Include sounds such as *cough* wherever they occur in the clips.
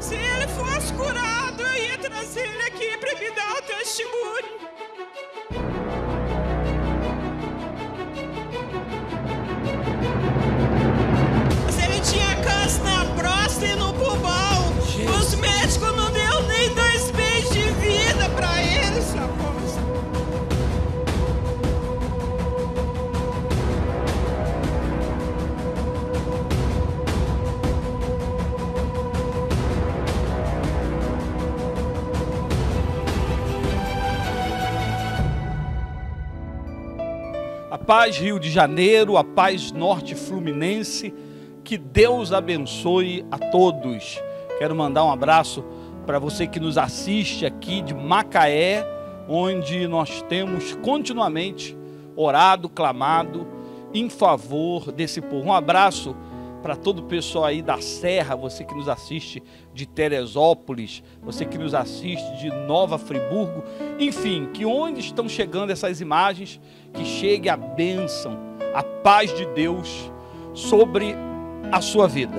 Se ele fosse curado, eu ia trazer ele aqui para me dar o testemunho. Paz Rio de Janeiro, a paz Norte Fluminense, que Deus abençoe a todos. Quero mandar um abraço para você que nos assiste aqui de Macaé, onde nós temos continuamente orado, clamado em favor desse povo. Um abraço para todo o pessoal aí da Serra, você que nos assiste de Teresópolis, você que nos assiste de Nova Friburgo, enfim, que onde estão chegando essas imagens, que chegue a bênção, a paz de Deus sobre a sua vida.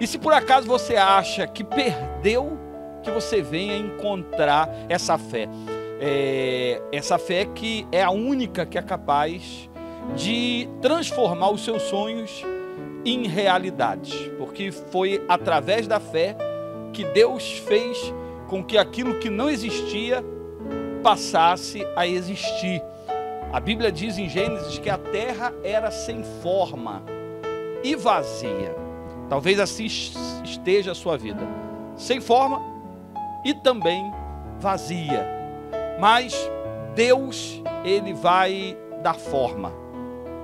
E se por acaso você acha que perdeu, que você venha encontrar essa fé. É, essa fé que é a única que é capaz de transformar os seus sonhos em realidades, porque foi através da fé que Deus fez com que aquilo que não existia passasse a existir. A Bíblia diz em Gênesis que a terra era sem forma e vazia. Talvez assim esteja a sua vida, sem forma e também vazia. Mas Deus, ele vai dar forma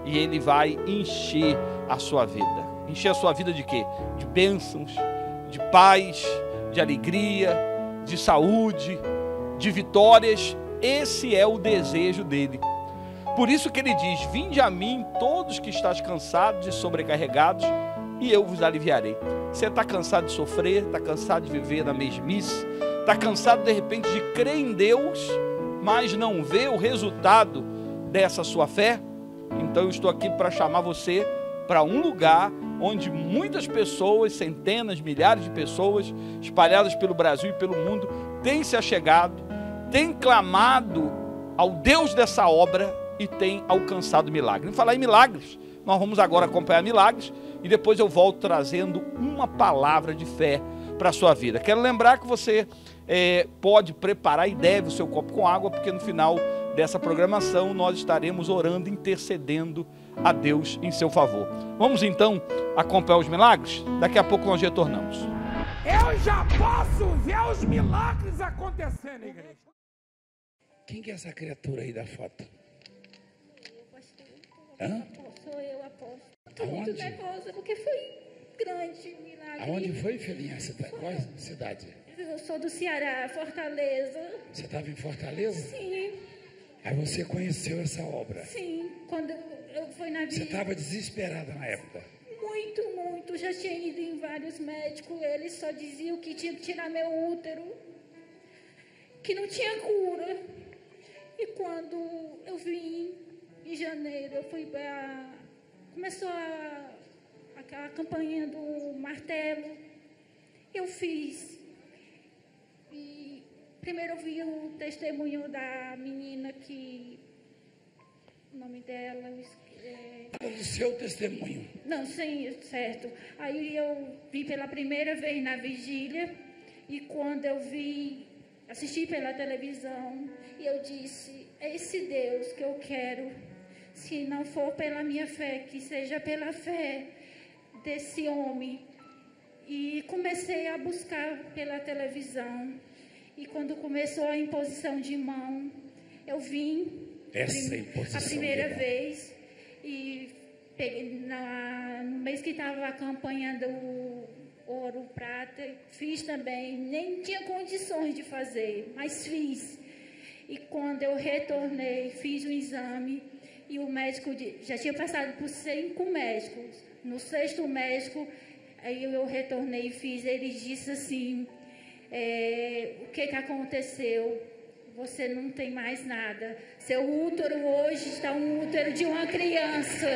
e ele vai encher a sua vida. Encher a sua vida de quê? De bênçãos, de paz, de alegria, de saúde, de vitórias. Esse é o desejo dele. Por isso que ele diz: Vinde a mim, todos que estáis cansados e sobrecarregados, e eu vos aliviarei. Você está cansado de sofrer, está cansado de viver na mesmice, está cansado de repente de crer em Deus, mas não vê o resultado dessa sua fé? Então eu estou aqui para chamar você para um lugar onde muitas pessoas, centenas, milhares de pessoas, espalhadas pelo Brasil e pelo mundo, têm se achegado, têm clamado ao Deus dessa obra e têm alcançado milagres. Em falar em milagres, nós vamos agora acompanhar milagres e depois eu volto trazendo uma palavra de fé para a sua vida. Quero lembrar que você é, pode preparar e deve o seu copo com água, porque no final dessa programação nós estaremos orando, intercedendo a Deus em seu favor. Vamos então acompanhar os milagres? Daqui a pouco nós retornamos. Eu já posso ver os milagres acontecendo, igreja. Quem que é essa criatura aí da foto? Hã? Sou eu, apóstolo. Estou muito Aonde? nervosa porque foi grande milagre. Aonde foi, filhinha? Você tá... Qual cidade? Eu sou do Ceará, Fortaleza. Você estava em Fortaleza? Sim, Aí você conheceu essa obra. sim. Quando eu fui na Você vida. estava desesperada na época. Muito, muito. Já tinha ido em vários médicos. Eles só diziam que tinha que tirar meu útero. Que não tinha cura. E quando eu vim em janeiro, eu fui para. Começou a, a campanha do martelo. Eu fiz. Primeiro eu vi o testemunho da menina que. O nome dela. é, do seu testemunho. não, sim, certo. Aí eu vi pela primeira vez na vigília e quando eu vi, assisti pela televisão, e eu disse, é esse Deus que eu quero. Se não for pela minha fé, que seja pela fé desse homem. E comecei a buscar pela televisão. E quando começou a imposição de mão, eu vim Essa prim- imposição a primeira vez e peguei na- no mês que estava a campanha do ouro prata fiz também. Nem tinha condições de fazer mas fiz. E quando eu retornei fiz o exame e o médico di- já tinha passado por cinco médicos. No sexto médico aí eu retornei e fiz. Ele disse assim é, o que, que aconteceu, você não tem mais nada. Seu útero hoje está um útero de uma criança.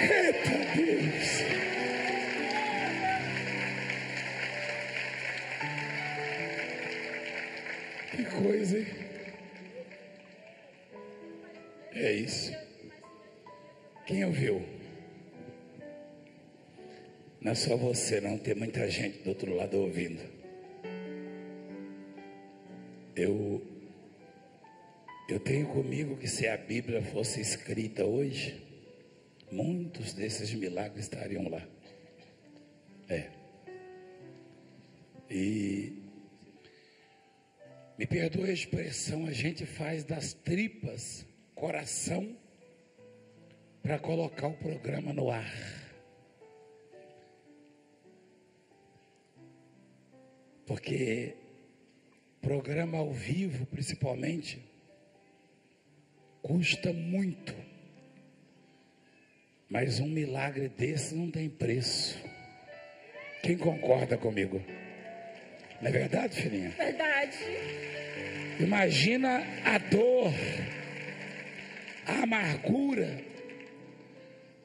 Eita Deus! Que coisa, hein? É isso. Quem ouviu? Não é só você, não. Tem muita gente do outro lado ouvindo. Eu, eu tenho comigo que se a Bíblia fosse escrita hoje, muitos desses milagres estariam lá. É. E me perdoe a expressão, a gente faz das tripas coração para colocar o programa no ar. Porque programa ao vivo, principalmente, custa muito. Mas um milagre desse não tem preço. Quem concorda comigo? Não é verdade, filhinha? Verdade. Imagina a dor, a amargura,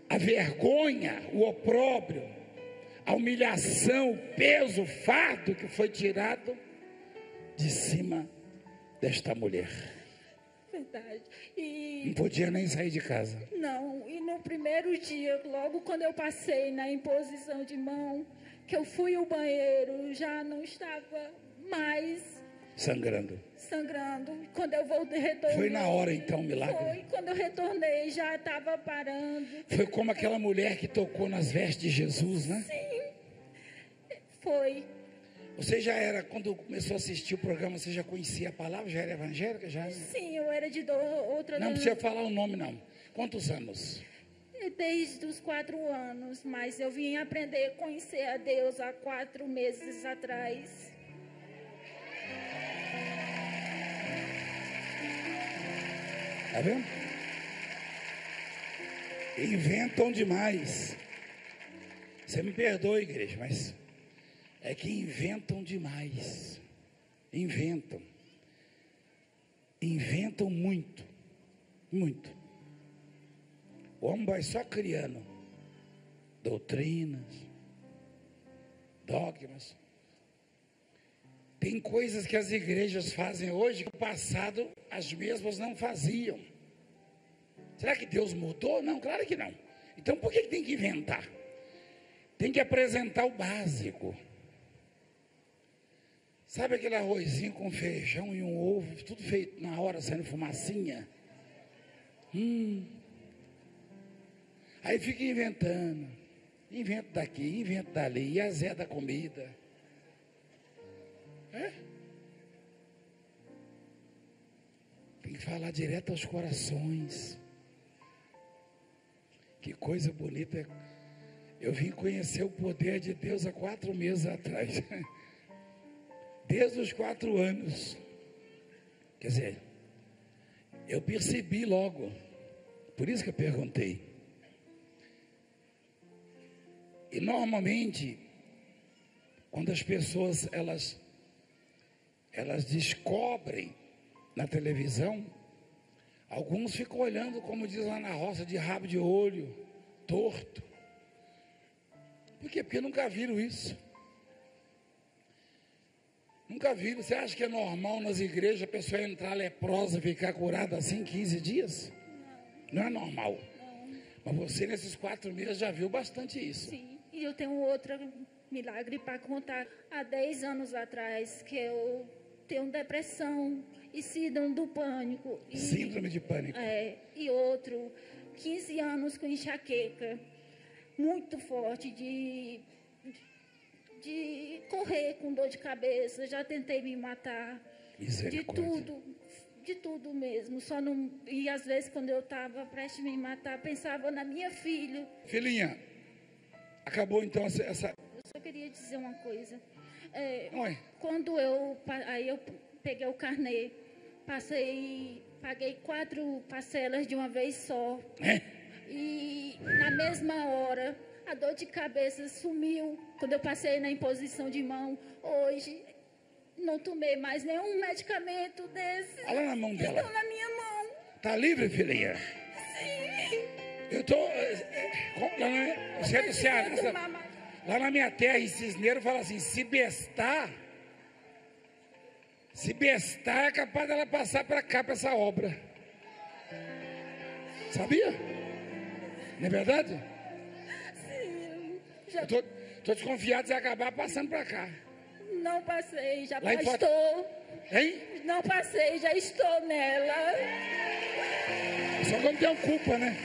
a vergonha, o opróbrio, a humilhação, o peso, o fardo que foi tirado de cima desta mulher. Verdade. E Não podia nem sair de casa. não, e no primeiro dia, logo quando eu passei na imposição de mão, que eu fui ao banheiro, já não estava mais Sangrando. sangrando. Quando eu voltei, retornei. Foi na hora então o milagre. Foi, quando eu retornei, já estava parando. Foi como aquela mulher que tocou nas vestes de Jesus, né? Foi. Você já era, quando começou a assistir o programa, você já conhecia a palavra? Já era evangélica? Já? Sim, eu era de do, outra Não precisa falar o nome, não. Quantos anos? Desde os quatro anos, mas eu vim aprender a conhecer a Deus há quatro meses atrás. Tá vendo? Inventam demais. Você me perdoa, igreja, mas é que inventam demais. Inventam. Inventam muito. Muito. O homem vai só criando doutrinas, dogmas. Tem coisas que as igrejas fazem hoje que no passado as mesmas não faziam. Será que Deus mudou? Não, claro que não. Então por que tem que inventar? Tem que apresentar o básico. Sabe aquele arrozinho com feijão e um ovo, tudo feito na hora, saindo fumacinha? Hum. Aí fica inventando. Invento daqui, invento dali, e Zé da comida. É? Tem que falar direto aos corações. Que coisa bonita. Eu vim conhecer o poder de Deus há quatro meses atrás. *laughs* Desde os quatro anos. Quer dizer, eu percebi logo. Por isso que eu perguntei. E normalmente, quando as pessoas elas elas descobrem na televisão, alguns ficam olhando, como diz lá na roça, de rabo de olho, torto. Por quê? Porque nunca viram isso. Nunca viram. Você acha que é normal nas igrejas a pessoa entrar leprosa e ficar curada assim 15 dias? Não é normal. Mas você nesses quatro meses já viu bastante isso. Sim, e eu tenho outro milagre para contar. Há 10 anos atrás que eu tenho depressão e síndrome do pânico. E, Síndrome de pânico. É, e outro, 15 anos com enxaqueca, muito forte, de, de correr com dor de cabeça, já tentei me matar. De tudo, de tudo mesmo. Só não, e às vezes quando eu estava prestes a me matar, pensava na minha filha. Filhinha, acabou então essa. Eu só queria dizer uma coisa. É, Oi. quando eu aí eu peguei o carnê, passei, paguei quatro parcelas de uma vez só. É? E na mesma hora a dor de cabeça sumiu quando eu passei na imposição de mão. Hoje não tomei mais nenhum medicamento desse. Olha lá na mão dela. Estão na minha mão. Tá livre, filhinha? Eu tô. eh, eh, com- Lá na, você é do Ceará, lá na minha terra, em Cisneiro, fala assim: se bestar, Se bestar, é capaz dela passar para cá, para essa obra. Sabia? Não é verdade? Já Eu tô, desconfiado de acabar passando para cá. não passei, já Lá estou. Hein? Não passei, já estou nela. Só que eu não tenho culpa, né?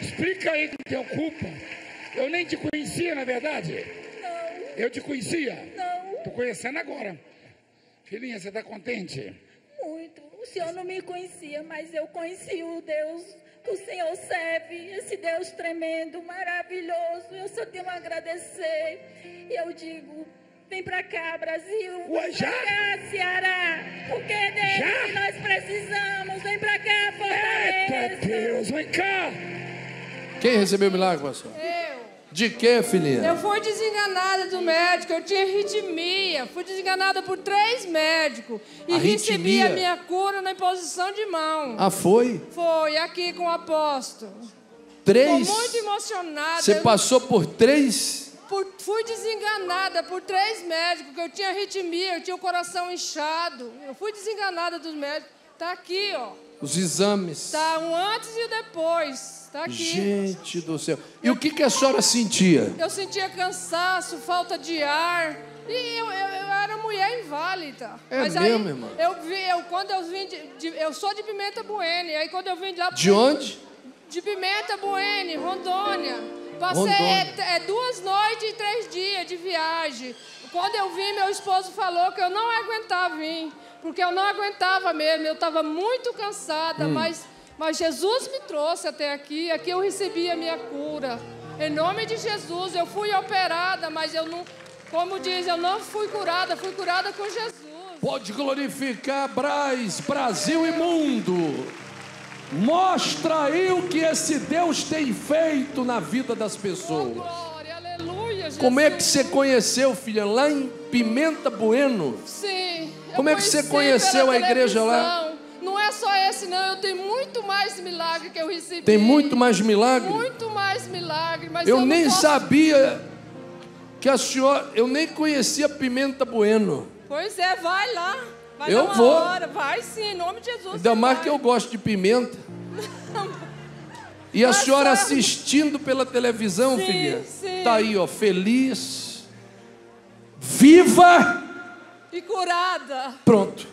Explica aí que não tenho culpa. Eu nem te conhecia, na verdade. Não, Eu te conhecia. não, Tô conhecendo agora. Filhinha, você tá contente? muito. O senhor não me conhecia, mas eu conheci o Deus o senhor serve. Esse Deus tremendo, maravilhoso. Eu só tenho a agradecer. E eu digo. Vem pra cá, Brasil. Ué, Vem já? pra cá, Ceará. Porque é dele Já? que nós precisamos. Vem pra cá, Eita Fortaleza. Deus, vem cá! Quem recebeu o milagre, pastor? Eu. De quê, filhinha? Eu fui desenganada do médico, eu tinha arritmia. Fui desenganada por três médicos. E recebi Arritmia? a minha cura na imposição de mão. Ah, foi? Foi aqui com o apóstolo. Estou Três? muito emocionada. Você Eu passou por três? por- fui desenganada por três médicos, que eu tinha arritmia, eu tinha o coração inchado. Eu fui desenganada dos médicos. Tá aqui, ó. Os exames. Tá um antes e depois. Tá aqui. Gente do céu. E o que, que a senhora sentia? Eu sentia cansaço, falta de ar. E eu, eu, eu era mulher inválida. É Mas mesmo, aí, irmã? Eu vi, eu, quando eu vim de, de- Eu sou de Pimenta Bueno. Aí quando eu vim de lá. De onde? De Pimenta Bueno, Rondônia. Passei Rondônia. é, é, duas noites e três dias de viagem. Quando eu vim, meu esposo falou que eu não aguentava vir. Porque eu não aguentava mesmo. Eu estava muito cansada, Hum. mas, mas Jesus me trouxe até aqui. Aqui eu recebi a minha cura. Em nome de Jesus, eu fui operada, mas eu não. Como diz, eu não fui curada, fui curada com Jesus. Pode glorificar Braz, Brasil e mundo. Mostra aí o que esse Deus tem feito na vida das Oh, pessoas. glória, aleluia, Jesus. Como é que você conheceu, filha, lá em Pimenta Bueno? Sim. Como é que você conheceu a igreja lá? Não é. Eu tenho muito mais milagre que eu recebi. Tem muito mais milagre? Muito mais milagre. Mas Eu eu, nem posso- sabia que a senhora. Eu nem conhecia Pimenta Bueno. Pois é, vai lá. Vai Eu dar uma vou. hora. Vai sim, em nome de Jesus. Ainda mais vai. que eu gosto de pimenta. *laughs* E a Mas senhora só- assistindo pela televisão, Sim, filha. sim. Tá aí, ó, feliz. Viva! E curada. Pronto.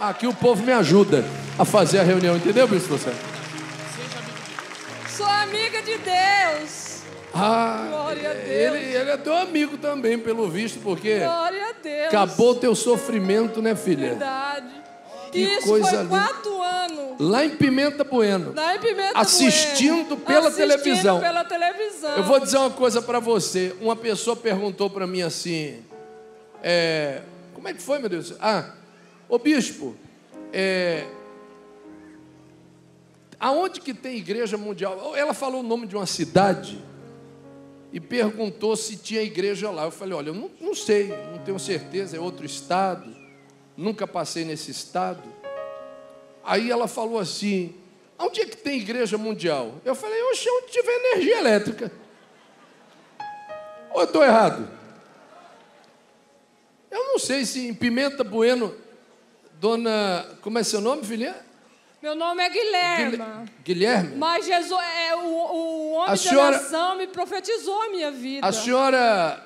Aqui o povo me ajuda a fazer a reunião, entendeu, bispo você? Sou amiga de Deus. Ah, Glória a Deus. ele, ele é teu amigo também, pelo visto, porque Glória a Deus. acabou teu sofrimento, né, filha? Verdade. Que Isso coisa foi linda. quatro anos. Lá em Pimenta Bueno. Lá em Pimenta Assistindo Bueno. pela Assistindo televisão. pela televisão. Eu vou dizer uma coisa para você. Uma pessoa perguntou para mim assim: é, Como é que foi, meu Deus? Ah, ô bispo, é, aonde que tem igreja mundial? Ela falou o nome de uma cidade e perguntou se tinha igreja lá. Eu falei: Olha, eu não, não sei, não tenho certeza, é outro estado, nunca passei nesse estado. Aí ela falou assim: Onde é que tem igreja mundial? Eu falei: Oxe, onde tiver energia elétrica. Ou eu estou errado? Eu não sei se em Pimenta Bueno, dona. Como é seu nome, filhinha? Meu nome é Guilherme. Guilher- Guilherme? Mas Jesus, é, o, o homem A da senhora- nação me profetizou a minha vida. A senhora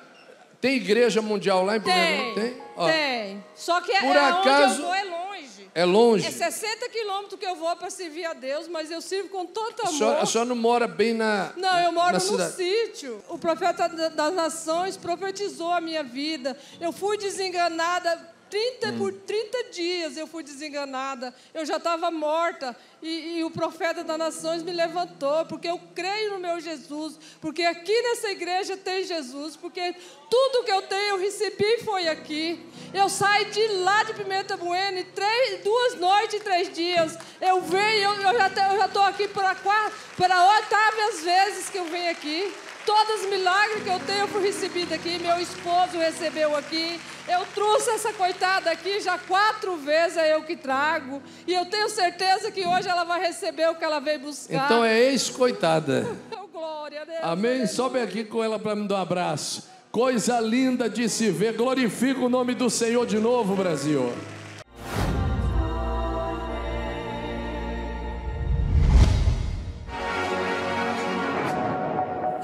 tem igreja mundial lá em Pimenta? tem, Tem? Ó, tem. Só que Por é acaso- onde eu vou é longe. É longe. É 60 quilômetros que eu vou para servir a Deus, mas eu sirvo com tanto A amor. senhora, a senhora não mora bem na. Não, eu moro no cidade. sítio. O profeta da- das nações profetizou a minha vida. Eu fui desenganada 30, Hum. por 30 dias eu fui desenganada. Eu já estava morta. E, e o profeta das nações me levantou, porque eu creio no meu Jesus. Porque aqui nessa igreja tem Jesus. Porque tudo que eu tenho eu recebi foi aqui. Eu saio de lá de Pimenta Bueno, três, duas noites e três dias. Eu venho, eu, eu já estou aqui para quatro, para oitavas vezes que eu venho aqui. Todos os milagres que eu tenho eu fui recebido aqui. Meu esposo recebeu aqui. Eu trouxe essa coitada aqui já quatro vezes, é eu que trago. E eu tenho certeza que hoje ela vai receber o que ela veio buscar. Então é ex-coitada. *laughs* Oh, glória a Deus. Amém? Sobe aqui com ela para me dar um abraço. Coisa linda de se ver. Glorifica o nome do Senhor de novo, Brasil.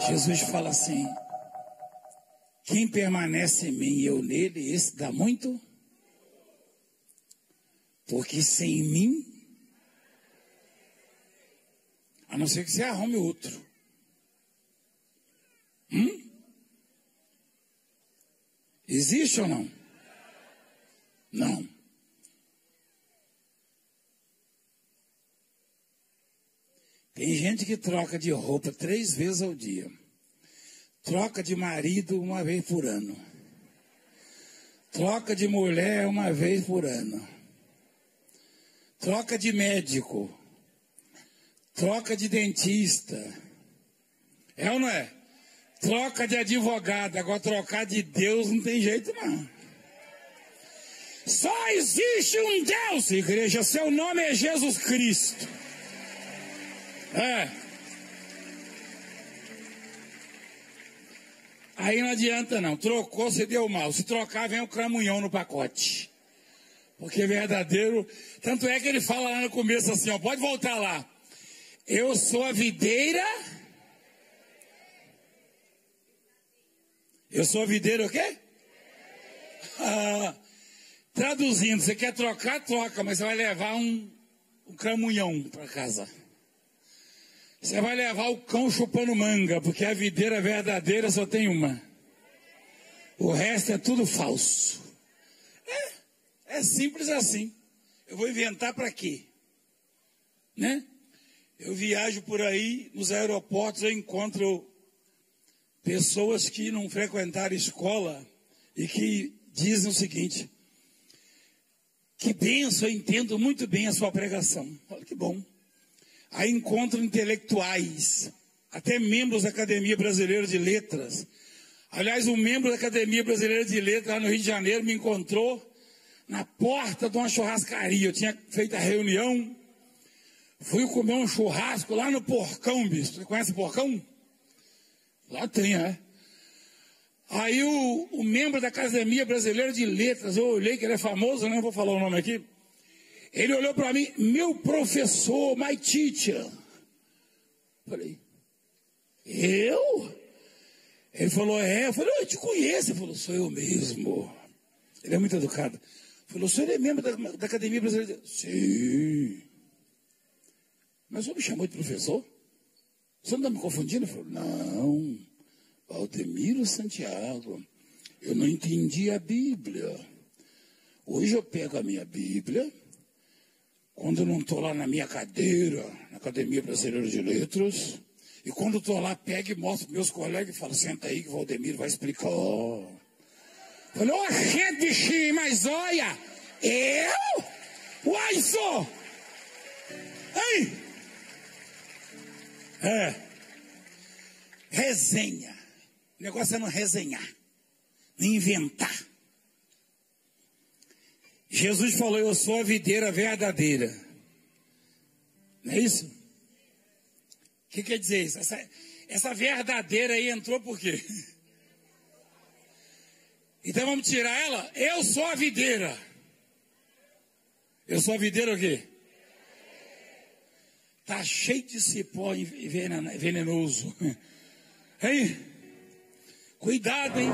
Jesus fala assim: quem permanece em mim e eu nele, esse dá muito. Porque sem mim, a não ser que você arrume outro. Hum? Existe ou não? Não. Tem gente que troca de roupa três vezes ao dia. Troca de marido uma vez por ano. Troca de mulher uma vez por ano. Troca de médico. Troca de dentista. É ou não é? Troca de advogado. Agora trocar de Deus não tem jeito não. Só existe um Deus, igreja. Seu nome é Jesus Cristo. É. Aí não adianta não. Trocou, você deu mal. Se trocar, vem o cramunhão no pacote. Porque é verdadeiro. Tanto é que ele fala lá no começo assim, ó. Pode voltar lá. Eu sou a videira. Eu sou a videira o quê? Ah, traduzindo, você quer trocar, troca, mas você vai levar um, um cramunhão para casa. Você vai levar o cão chupando manga, porque a videira verdadeira só tem uma. O resto é tudo falso. É, é simples assim. Eu vou inventar para quê? Né? Eu viajo por aí, nos aeroportos eu encontro pessoas que não frequentaram escola e que dizem o seguinte: que benção, eu entendo muito bem a sua pregação. Olha que bom. Aí encontro intelectuais, até membros da Academia Brasileira de Letras. Aliás, um membro da Academia Brasileira de Letras lá no Rio de Janeiro me encontrou na porta de uma churrascaria. Eu tinha feito a reunião, fui comer um churrasco lá no Porcão, bicho. Você conhece o Porcão? Lá tem, é. Aí o, o membro da Academia Brasileira de Letras, eu olhei que ele é famoso, não vou falar o nome aqui. Ele olhou para mim, meu professor, my teacher. Falei, eu? Ele falou, é. Eu falei, eu te conheço. Ele falou, sou eu mesmo. Ele é muito educado. Falou, o senhor é membro da, da Academia Brasileira? Sim. Mas o senhor me chamou de professor? Você não está me confundindo? Ele falou, não. Valdemiro Santiago. Eu não entendi a Bíblia. Hoje eu pego a minha Bíblia quando eu não estou lá na minha cadeira, na Academia Brasileira de Letras, e quando estou lá, pego e mostro para meus colegas e falo, senta aí que o Valdemiro vai explicar. Falei, ô gente bichinho, mas olha, eu? Uai, só! Hein? É. Resenha. O negócio é não resenhar, nem inventar. Jesus falou: Eu sou a videira verdadeira. Não é isso? O que quer dizer isso? Essa, essa verdadeira aí entrou por quê? *laughs* Então vamos tirar ela? Eu sou a videira. Eu sou a videira o quê? Tá cheio de cipó venenoso. *laughs* Hein? Cuidado, hein?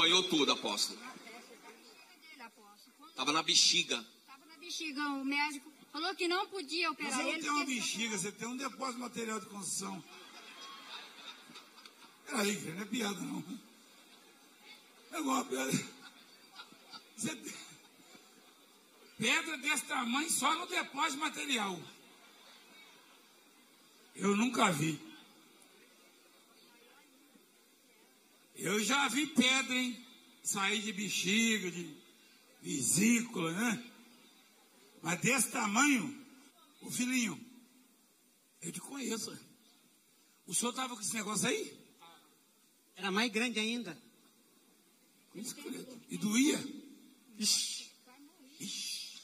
Acompanhou tudo, apóstolo. Estava na bexiga. Estava na bexiga. O médico falou que não podia operar Você não ele. tem uma bexiga, você tem um depósito de material de construção. Peraí, filho, não é piada não. É uma piada. Você tem... Pedra desse tamanho só no depósito de material. Eu nunca vi. Eu já vi pedra, hein? Sair de bexiga, de vesícula, né? Mas desse tamanho, o filhinho, eu te conheço. O senhor estava com esse negócio aí? Era mais grande ainda. E doía? Ixi. Ixi.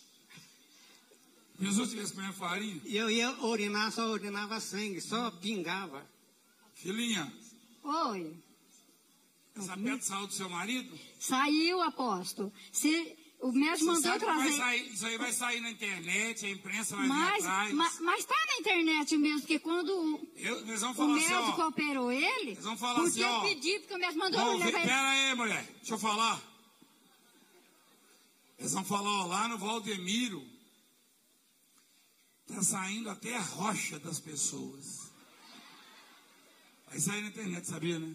Jesus tivesse comendo farinha? E eu ia urinar, só urinava sangue, só pingava. Filhinha, Oi. Essa pedra saiu do seu marido? Saiu, apóstolo. Se o médico mandou sabe trazer. sair, isso aí vai sair na internet, a imprensa vai vir Mas, atrás. mas, mas tá na internet mesmo, porque quando o, Eu, o assim, médico ó. operou ele, Eles vão falar porque assim, eu ó. pedi, porque o médico mandou ver, levar ele. pera aí, mulher, deixa eu falar. Eles vão falar, ó, lá no Valdemiro, tá saindo até a rocha das pessoas. Vai sair na internet, sabia, né?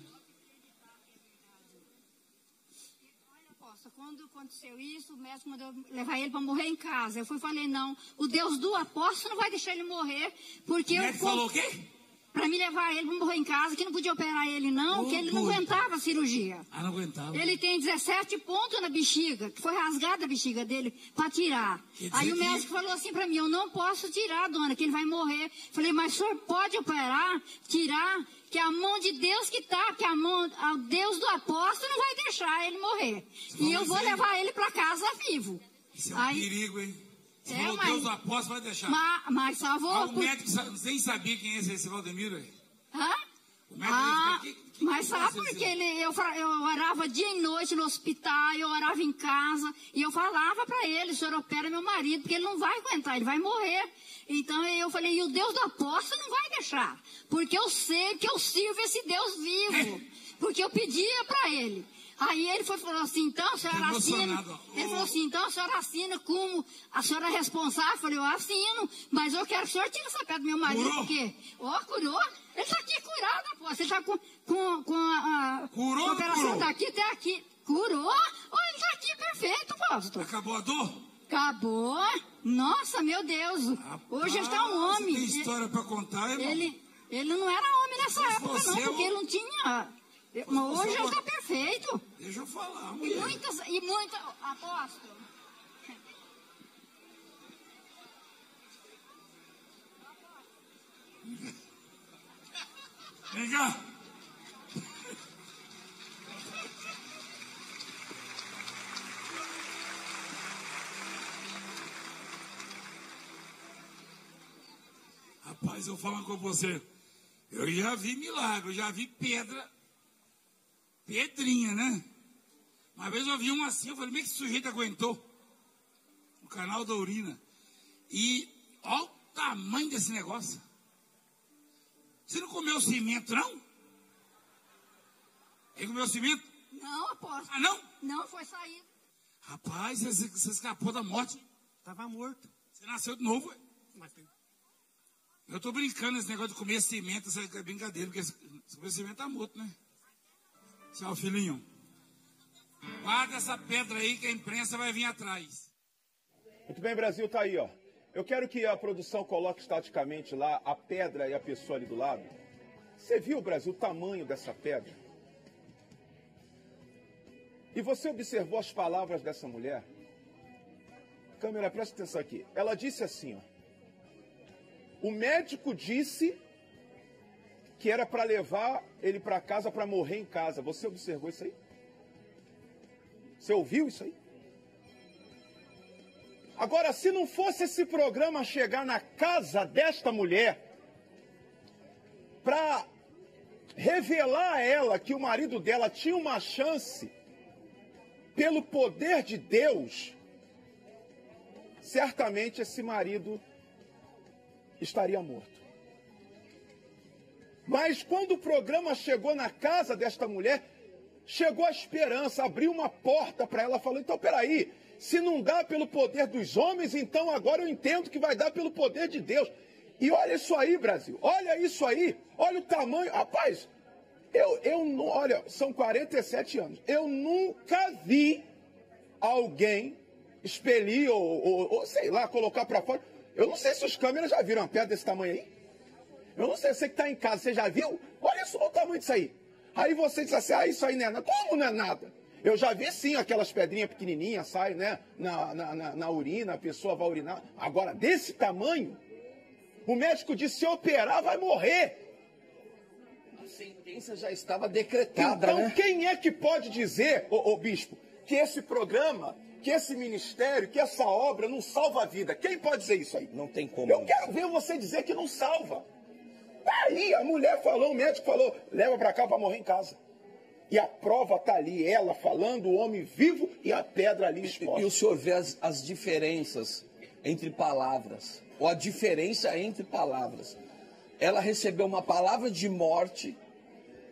Quando aconteceu isso, o médico mandou levar ele para morrer em casa. Eu fui falei, não, o Deus do apóstolo não vai deixar ele morrer, porque O eu... médico falou o quê? Para me levar ele para morrer em casa, que não podia operar ele não, Ô, que ele não aguentava a cirurgia. Ah, não aguentava. Ele tem 17 pontos na bexiga, que foi rasgada a bexiga dele para tirar. Aí o que- médico falou assim para mim: Eu não posso tirar, dona, que ele vai morrer. Falei, mas o senhor pode operar, tirar, que a mão de Deus que tá, que a mão, o Deus do apóstolo não vai deixar ele morrer. E eu vou levar ele para casa vivo. Isso é um Aí, perigo, hein? É, falou, mas- Deus do apóstolo vai deixar. mas, mas salvou. Ah, o médico nem sabia quem é esse, esse Valdemiro aí. Hã? O médico Ah, "Que- que- mas sabe faz por esse- que ele, eu, eu orava dia e noite no hospital, eu orava em casa, e eu falava para ele, o senhor opera meu marido, porque ele não vai aguentar, ele vai morrer. Então eu falei, e o Deus do apóstolo não vai deixar, porque eu sei que eu sirvo esse Deus vivo, *laughs* porque eu pedia para ele. Aí ele foi, falou assim, então a senhora assina. Ele falou assim, então a senhora assina como a senhora é responsável? Eu falei, eu assino, mas eu quero que o senhor tire essa pedra do meu marido, Curou? porque, ó, curou? Ele tá aqui curado, pô. Você tá com, com, com a, a Curou a operação curou? daqui até aqui. Curou? Ó, ele tá aqui perfeito, pastor. Acabou a dor? Acabou. Nossa, meu Deus. Hoje ele tá um homem. Tem história pra contar, irmão? Ele, ele não era homem nessa Mas época, não, é porque um- ele não tinha. Mas você hoje é ele uma- tá perfeito. Deixa eu falar, E mulher. muitas, e muita, apóstolo. Vem cá. Rapaz, eu falo com você. Eu já vi milagre, eu já vi pedra. Pedrinha, né? Uma vez eu vi uma assim, eu falei, como é que esse sujeito aguentou? O canal da urina. E olha o tamanho desse negócio. Você não comeu cimento, não? Ele comeu cimento? Não, apóstolo. Ah, não? Não, foi sair. Rapaz, você, você escapou da morte. Tava morto. Você nasceu de novo. Mas tem- Eu tô brincando nesse negócio de comer cimento, essa é brincadeira, porque se comer cimento tá morto, né? Tchau, filhinho. Guarda essa pedra aí que a imprensa vai vir atrás. Muito bem, Brasil, tá aí, ó. Eu quero que a produção coloque estaticamente lá a pedra e a pessoa ali do lado. Você viu, Brasil, o tamanho dessa pedra? E você observou as palavras dessa mulher? Câmera, presta atenção aqui. Ela disse assim, ó. O médico disse que era para levar ele para casa para morrer em casa. Você observou isso aí? Você ouviu isso aí? Agora, se não fosse esse programa chegar na casa desta mulher para revelar a ela que o marido dela tinha uma chance pelo poder de Deus, certamente esse marido estaria morto. Mas quando o programa chegou na casa desta mulher, chegou a esperança, abriu uma porta para ela, falou: então peraí, se não dá pelo poder dos homens, então agora eu entendo que vai dar pelo poder de Deus. E olha isso aí, Brasil, olha isso aí, olha o tamanho, rapaz. Eu, eu não, olha, são 47 anos. Eu nunca vi alguém expelir ou, ou, ou sei lá, colocar para fora. Eu não sei se os câmeras já viram uma pedra desse tamanho aí. Eu não sei, você que está em casa, você já viu? Olha só o tamanho disso aí. Aí você diz assim, ah, isso aí não é nada. Como não é nada? Eu já vi sim aquelas pedrinhas pequenininhas, saem né, na, na, na, na urina, a pessoa vai urinar. Agora, desse tamanho, o médico disse, se operar, vai morrer. A sentença já estava decretada, Então, né? quem é que pode dizer, ô, ô, bispo, que esse programa que esse ministério, que essa obra não salva a vida. Quem pode dizer isso aí? Não tem como. Eu quero ver você dizer que não salva. Aí a mulher falou, o médico falou, leva para cá para morrer em casa. E a prova está ali, ela falando, o homem vivo e a pedra ali exposta. E o senhor vê as, as diferenças entre palavras, ou a diferença entre palavras. Ela recebeu uma palavra de morte,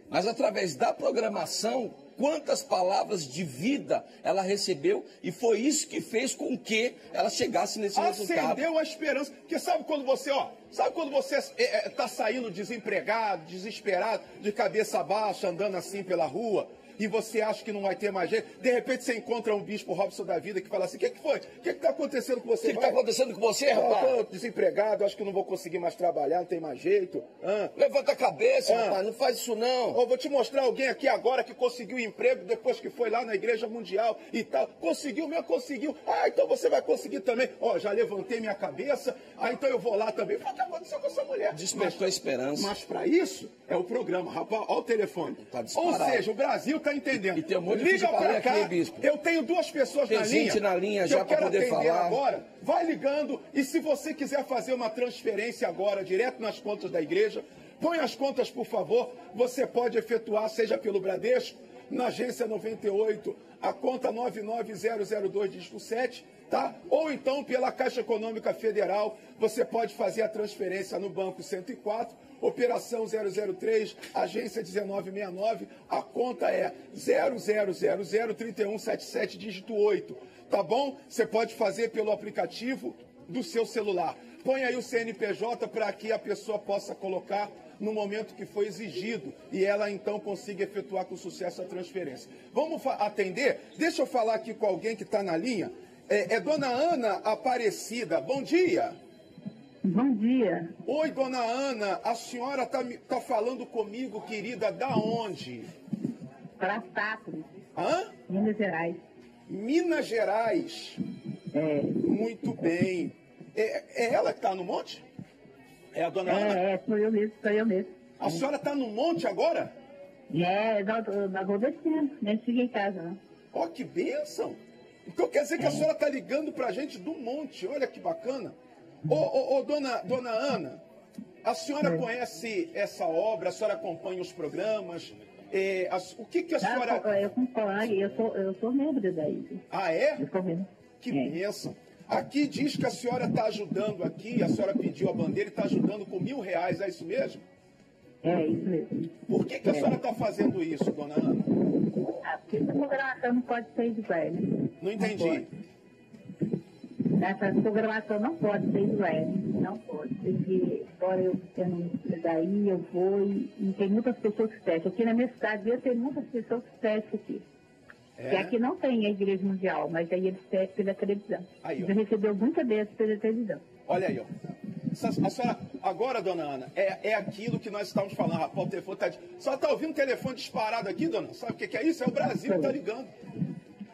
mas através da programação, quantas palavras de vida ela recebeu, e foi isso que fez com que ela chegasse nesse resultado. Acendeu a esperança. Porque sabe quando você, ó, sabe quando você está saindo desempregado, desesperado, de cabeça baixa, andando assim pela rua, e você acha que não vai ter mais jeito, de repente você encontra um bispo Robson da vida que fala assim: o que, que foi? O que está acontecendo com você? O que está acontecendo com você, rapaz? Estou desempregado, acho que não vou conseguir mais trabalhar, não tem mais jeito. Ah. Levanta a cabeça, Ah. rapaz, não faz isso não. Vou te mostrar alguém aqui agora que conseguiu emprego depois que foi lá na Igreja Mundial e tal. Conseguiu mesmo, conseguiu. Ah, então você vai conseguir também. Ó, já levantei minha cabeça, ah, então eu vou lá também. O que aconteceu com essa mulher? Despertou a esperança. Mas para isso é o programa, rapaz. Olha o telefone. Tá Ou seja, o Brasil está entendendo. E tem um monte Liga falando cá. aqui, bispo. Eu tenho duas pessoas Tem na linha. gente na linha que já quero poder atender falar. agora. Vai ligando e se você quiser fazer uma transferência agora, direto nas contas da igreja, põe as contas, por favor. Você pode efetuar, seja pelo Bradesco, na agência 98, a conta 99002 dígito 7, tá? Ou então pela Caixa Econômica Federal, você pode fazer a transferência no Banco 104, operação 003, agência 1969, a conta é 00003177 dígito 8, tá bom? Você pode fazer pelo aplicativo do seu celular. Põe aí o CNPJ para que a pessoa possa colocar no momento que foi exigido e ela então consiga efetuar com sucesso a transferência. Vamos atender? Deixa eu falar aqui com alguém que está na linha. É, é Dona Ana Aparecida. Bom dia. Bom dia. Oi, Dona Ana. A senhora está tá falando comigo, querida, da onde? Pratápolis, Hã? Minas Gerais. Minas Gerais. É. Muito bem. É, é ela que está no monte? É a Dona Ana? É, é, sou eu mesmo, sou eu mesmo. A senhora está no monte agora? É, não vou descendo, nem fiquei em casa, não. Ó, que bênção! Então quer dizer que a senhora está ligando para a gente do monte, olha que bacana. Ô, ô, ô, dona, dona Ana, a senhora conhece essa obra, a senhora acompanha os programas? É, as- o que, que a senhora. Ah, eu acompanho, eu sou, eu sou membro daí. Ah, é? Eu sou membro. Que bênção. Aqui diz que a senhora está ajudando aqui, a senhora pediu a bandeira e está ajudando com mil reais, é isso mesmo? É, isso mesmo. Por que, que a senhora está fazendo isso, dona Ana? Ah, porque essa programação não pode ser igual, né? Não entendi. Essa programação não pode ser igual, não pode. Porque, embora eu tendo daí, eu vou e, e tem muitas pessoas que testam. Aqui na minha cidade mesmo tem muitas pessoas que testam aqui. É? Que aqui não tem a igreja mundial, mas aí eles testam pela televisão. Aí, ó. Recebeu muita vezes pela televisão. Olha aí, ó. A senhora, agora, dona Ana, é, é aquilo que nós estávamos falando, rapaz, o telefone tá. A senhora está ouvindo um telefone disparado aqui, dona? Sabe o que, que é isso? É o Brasil que está ligando.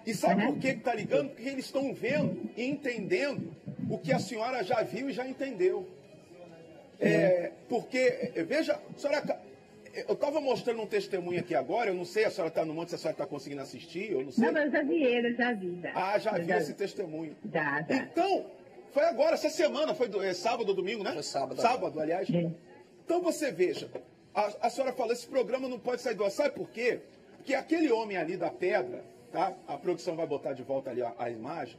E sabe por que está ligando? Porque eles estão vendo e entendendo o que a senhora já viu e já entendeu. É, porque, é, veja, a senhora. ca- Eu estava mostrando um testemunho aqui agora, eu não sei, a senhora está no monte, se a senhora está conseguindo assistir, eu não sei. Não, mas eu já vi ele, eu já vi. Já. Ah, já vi esse testemunho. Já, já. Então, foi agora, essa semana, foi do- é, sábado ou domingo, né? Foi sábado. Sábado, aliás. Então você veja, a, a senhora falou, esse programa não pode sair do ar. Sabe por quê? Porque aquele homem ali da pedra, tá? A produção vai botar de volta ali a, a imagem.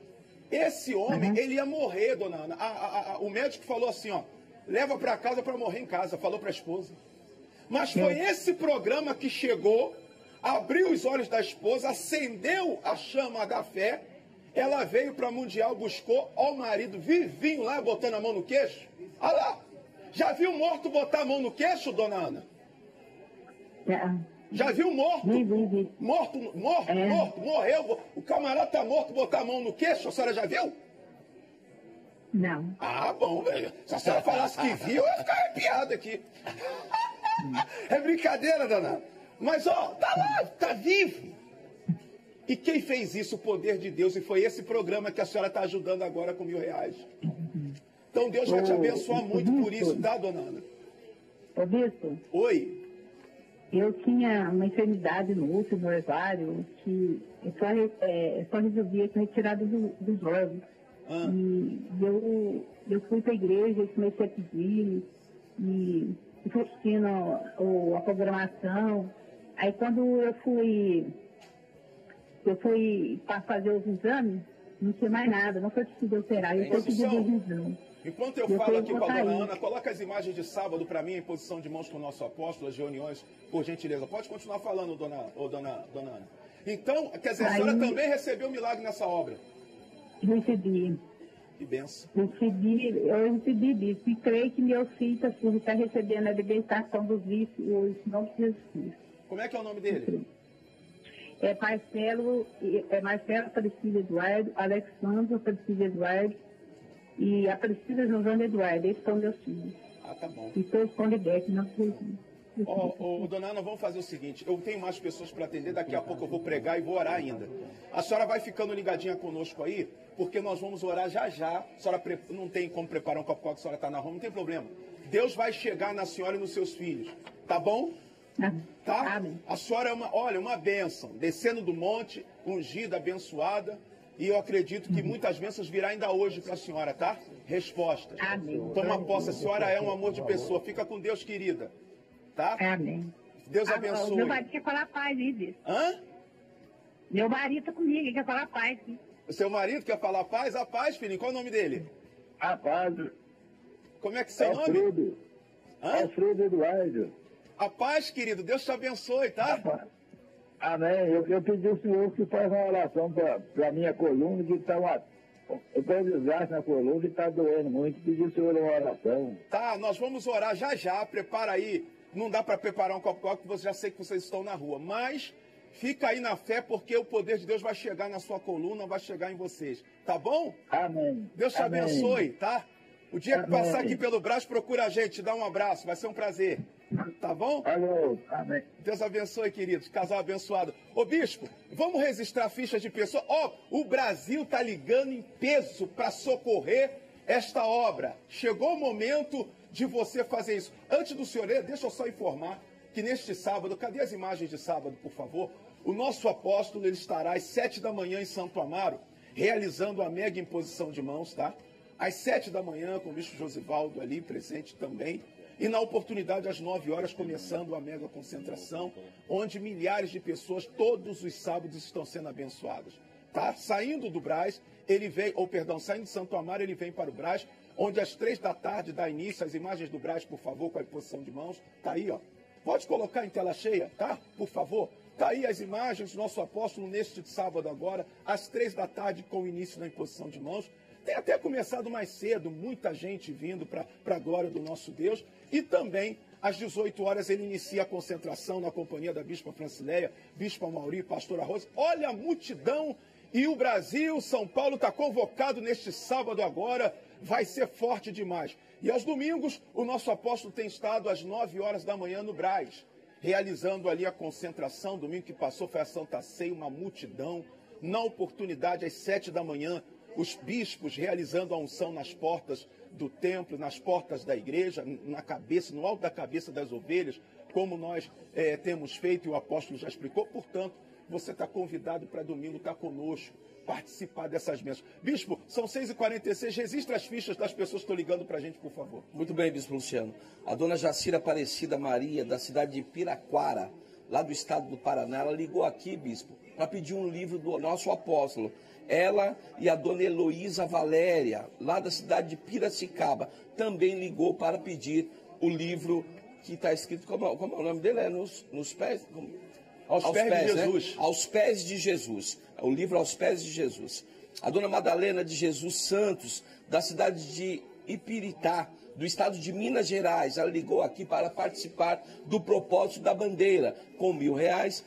Esse homem, ele ia morrer, dona Ana. A- a- o médico falou assim, ó, leva para casa para morrer em casa, falou para a esposa. Mas foi esse programa que chegou, abriu os olhos da esposa, acendeu a chama da fé. Ela veio para Mundial, buscou, ó o marido vivinho lá, botando a mão no queixo. Olha lá. Já viu morto botar a mão no queixo, dona Ana? Já viu morto? Morto, morto, morto, morreu. O camarada tá morto, botar a mão no queixo, a senhora já viu? Não. Ah, bom, velho. Se a senhora falasse que viu, eu ia ficar arrepiado aqui. *laughs* É brincadeira, dona. Mas, ó, tá lá, tá vivo. E quem fez isso? O poder de Deus. E foi esse programa que a senhora está ajudando agora com mil reais. Então Deus vai te abençoar muito por isso, tá, dona Ana? Ô, bispo, Oi. Eu tinha uma enfermidade no útero, no ovário, que eu só, é, só resolvia com retirada do, dos órgãos. Ah. E eu, eu fui para a igreja, eu comecei a pedir, e fui assistindo a, a programação. Aí quando eu fui, eu fui para fazer os exames, não tinha mais nada, não foi preciso operar, eu só pedi os exames. Enquanto eu Eu falo aqui com a dona. Ana, coloca as imagens de sábado para mim em posição de mãos com o nosso apóstolo, as reuniões, por gentileza. Pode continuar falando, dona, ô, dona, dona Ana. Então, quer dizer, a senhora também recebeu milagre nessa obra. Recebi. Que benção. Recebi, eu recebi disso. E creio que meu filho assim, está recebendo a libertação dos vícios em nome de Jesus. Como é que é o nome dele? É Marcelo, é Marcelo Aparecido Eduardo, Alexandre Aparecido Eduardo e Aparecida Josana Eduardo. Esses são meus filhos. Ah, tá bom. E todos estão libertos, não sei. Ô, dona Ana, vamos fazer o seguinte: eu tenho mais pessoas para atender, daqui a pouco eu vou pregar e vou orar ainda. A senhora vai ficando ligadinha conosco aí, porque nós vamos orar já já. A senhora não tem como preparar um copo que a senhora está na rua, não tem problema. Deus vai chegar na senhora e nos seus filhos, tá bom? Tá? A senhora é uma, olha, uma bênção, descendo do monte, ungida, abençoada. E eu acredito que muitas bênçãos virá ainda hoje para a senhora, tá? Respostas. Toma posse, a senhora é um amor de pessoa. Fica com Deus, querida. Tá? Amém. Deus Ah, abençoe. Meu marido quer falar paz, Isis. Hã? Meu marido tá comigo, ele quer falar paz. seu marido quer falar paz? A paz, filhinho. Qual é o nome dele? A paz. Como é que é seu nome? Alfredo. Alfredo Eduardo. A paz, querido. Deus te abençoe, tá? Amém. Eu, eu pedi ao senhor que faz uma oração para a minha coluna, que está uma. Eu tenho desgaste na coluna que está doendo muito. Pedi ao senhor uma oração. Tá, nós vamos orar já já. Prepara aí. Não dá para preparar um copo porque você já sei que vocês estão na rua. Mas fica aí na fé, porque o poder de Deus vai chegar na sua coluna, vai chegar em vocês. Tá bom? Amém. Deus te Amém. abençoe, tá? O dia que passar aqui pelo braço, procura a gente, dá um abraço, vai ser um prazer. Tá bom? Alô, amém. Deus abençoe, queridos. Casal abençoado. Ô, bispo, vamos registrar fichas de pessoas. Ó, o Brasil tá ligando em peso para socorrer esta obra. Chegou o momento de você fazer isso. Antes do senhor ler, deixa eu só informar que neste sábado, cadê as imagens de sábado, por favor? O nosso apóstolo ele estará às sete da manhã em Santo Amaro, realizando a mega imposição de mãos, tá? Às sete da manhã, com o bispo Josivaldo ali presente também. E na oportunidade, às 9 horas, começando a mega concentração, onde milhares de pessoas, todos os sábados, estão sendo abençoadas. Tá? Saindo do Brás, ele vem, ou perdão, saindo de Santo Amaro, ele vem para o Brás, onde às três da tarde dá início, as imagens do Brás, por favor, com a imposição de mãos. Tá aí, ó. Pode colocar em tela cheia, tá? Por favor. Tá aí as imagens do nosso apóstolo neste sábado agora, às três da tarde, com o início da imposição de mãos. Tem até começado mais cedo, muita gente vindo para a glória do nosso Deus. E também, às 18 horas, ele inicia a concentração na companhia da Bispa Francileia, Bispa Mauri, Pastora Rosa. Olha a multidão e o Brasil, São Paulo está convocado neste sábado agora, vai ser forte demais. E aos domingos, o nosso apóstolo tem estado às 9 horas da manhã no Braz, realizando ali a concentração. Domingo que passou foi a Santa Ceia, uma multidão. Na oportunidade, às 7 da manhã, os bispos realizando a unção nas portas do templo, nas portas da igreja, na cabeça, no alto da cabeça das ovelhas, como nós eh, temos feito e o apóstolo já explicou. Portanto, você está convidado para domingo estar conosco, participar dessas bênçãos. Bispo, são 6h46, registra as fichas das pessoas que estão ligando para a gente, por favor. Muito bem, Bispo Luciano. A dona Jacira Aparecida Maria, da cidade de Piraquara, lá do estado do Paraná, ela ligou aqui, Bispo, para pedir um livro do nosso apóstolo. Ela e a dona Heloísa Valéria, lá da cidade de Piracicaba, também ligou para pedir o livro que está escrito, como, como é o nome dele? É nos, nos pés? Como? Aos pés de né? Jesus. Aos pés de Jesus. O livro Aos Pés de Jesus. A dona Madalena de Jesus Santos, da cidade de Ipiritá, do estado de Minas Gerais, ela ligou aqui para participar do propósito da bandeira, com mil reais.